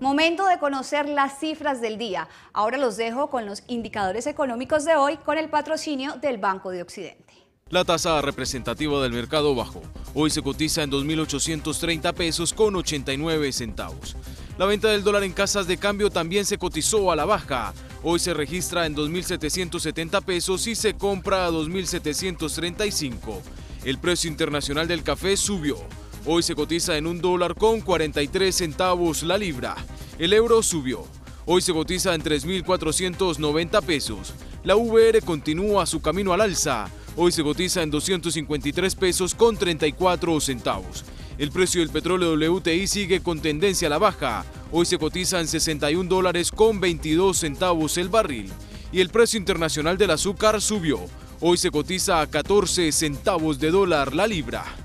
Momento de conocer las cifras del día. Ahora los dejo con los indicadores económicos de hoy con el patrocinio del Banco de Occidente. La tasa representativa del mercado bajó. Hoy se cotiza en 2.830 pesos con 89 centavos. La venta del dólar en casas de cambio también se cotizó a la baja. Hoy se registra en 2.770 pesos y se compra a 2.735. El precio internacional del café subió. Hoy se cotiza en un dólar con 43 centavos la libra. El euro subió. Hoy se cotiza en 3.490 pesos. La VR continúa su camino al alza. Hoy se cotiza en 253 pesos con 34 centavos. El precio del petróleo WTI sigue con tendencia a la baja. Hoy se cotiza en 61 dólares con 22 centavos el barril. Y el precio internacional del azúcar subió. Hoy se cotiza a 14 centavos de dólar la libra.